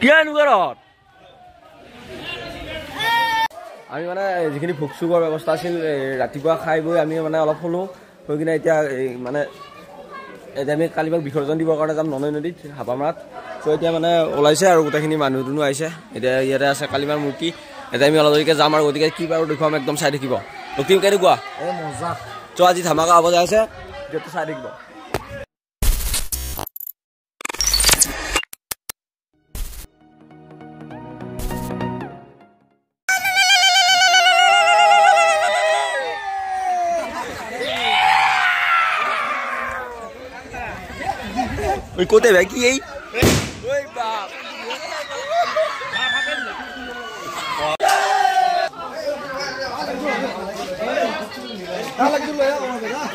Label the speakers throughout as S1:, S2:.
S1: কিয়নো ঘৰত আমি মানে যিখিনি ভোগ চোগৰ ব্যৱস্থা আছিল ৰাতিপুৱা খাই বৈ আমি মানে অলপ শুলোঁ হৈ কিনে এতিয়া মানে এতিয়া আমি কালিবাক বিসৰ্জন দিবৰ কাৰণে যাম ননৈ নদীত হাপামাৰাত। চ' এতিয়া মানে ওলাইছে আৰু গোটেইখিনি মানুহ দুনুহ আহিছে। এতিয়া ইয়াতে আছে কালিমাৰ মূৰ্তি। এতিয়া আমি অলপ দেৰিকৈ যাম আৰু গতিকে কি বাৰু দেখুৱাম একদম চাই থাকিব। ৰক্তিম কেনেকুৱা
S2: এই মজা।
S1: চ' আজি ধামাকা হ'ব যাই আছে যিহেতু চাই থাকিব Ôi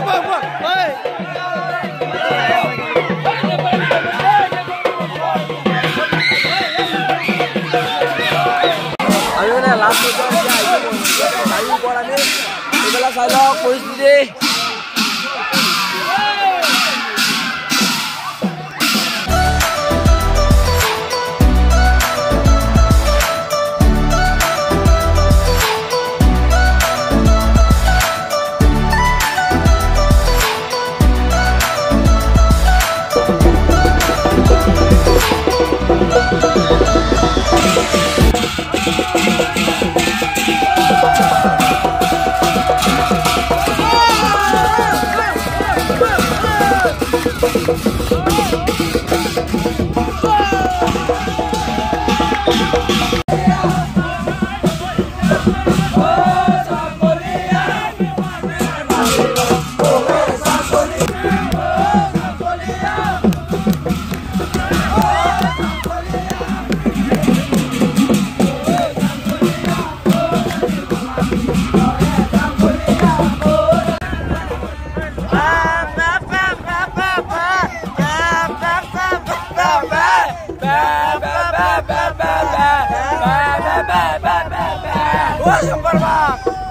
S1: whoa, whoa, whoa.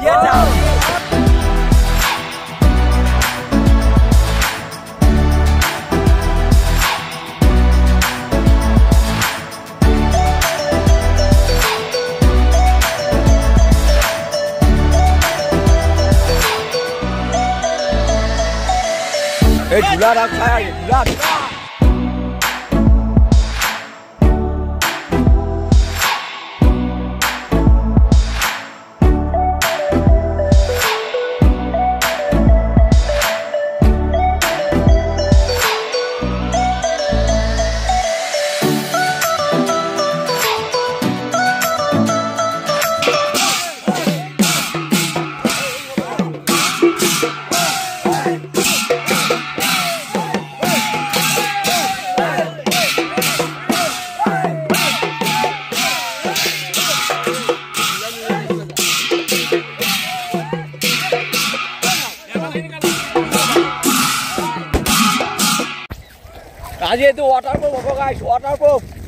S1: Dia jauh. Eh, hey, gula dah kaya, gula. হ'ব গাইছ ৱাটাৰ প্ৰুফ
S3: Thank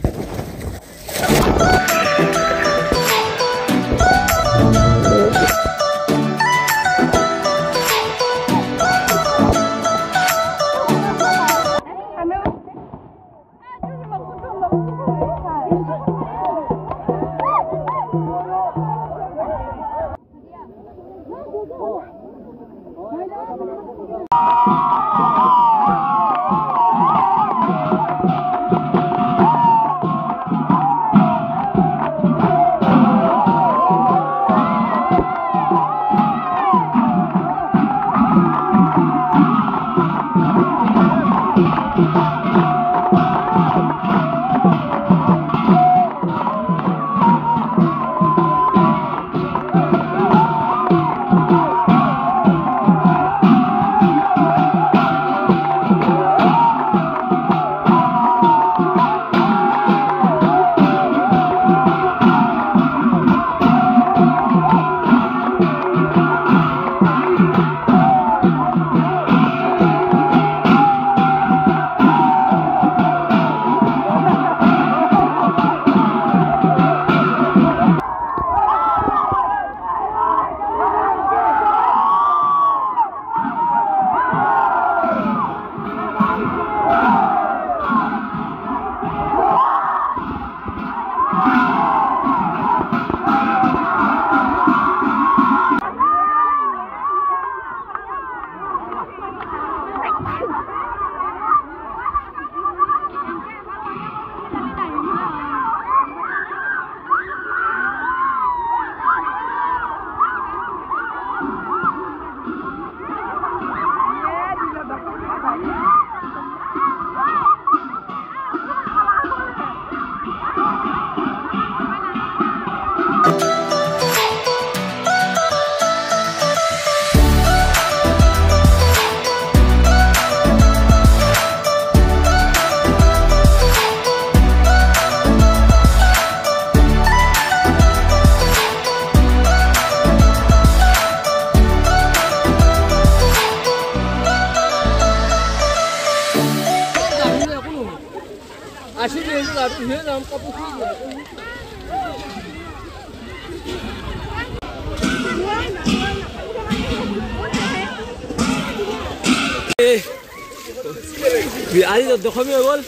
S1: আজি দশমী হৈ গ'ল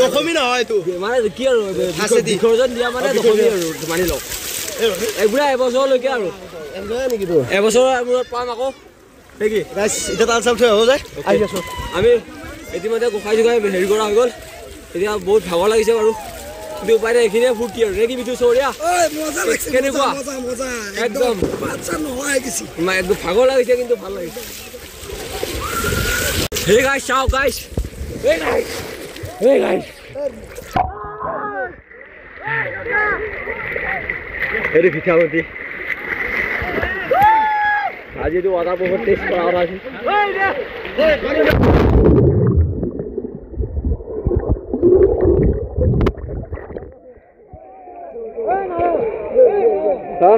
S2: দশমী নহয় এইটো
S1: মানে কি আৰু। বিসৰ্জন দিয়া মানে দশমী আৰু মানি লওক এইবোৰে এবছৰলৈকে আৰু
S2: নেকি
S1: এবছৰৰ মূৰত পাম আকৌ নেকি
S2: এতিয়া তাল চাল থৈ আহো যায়
S1: আহি আছোঁ আমি ইতিমধ্যে গোসাঁই চোসাই হেৰি কৰা হৈ গ'ল এতিয়া বহুত ভাগৰ লাগিছে বাৰু। কিন্তু উপায় নাই এইখিনিয়ে ফূৰ্তি আৰু। নে কি কেনেকুৱা? একদম একদম। ভাগৰ লাগিছে কিন্তু ভাল লাগিছে। গাইছ চাওক গাইছ গাইছ গাইছ হেৰি ভিক্ষামতী আজিতো ৱাটাৰ বহুত টেষ্ট কৰা কথা আছিল। এয়া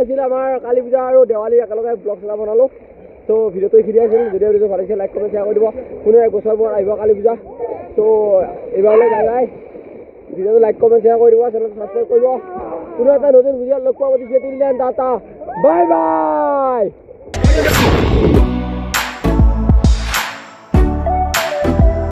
S1: আছিল আমাৰ কালী পূজা আৰু দেৱালী একেলগে ব্লগ চলা বনালোঁ। ত' ভিডিঅ'টো এইখিনি আছিল। যদি ভিডিঅ'টো ভাল লাগিছে লাইক কমেণ্ট শ্বেয়াৰ কৰি দিব। কোনো মূৰত আহিব কালী পূজা? ত' যাই যাই ভিডিঅ'টো লাইক কমেণ্ট শ্বেয়াৰ কৰি দিব চেনেলটো ছাবস্ক্ৰাইব কৰিব। কোনো এটা নতুন ভিডিঅ'ত লগ পোৱা প্ৰতিশ্ৰুতি দিলে টাটা। Bye bye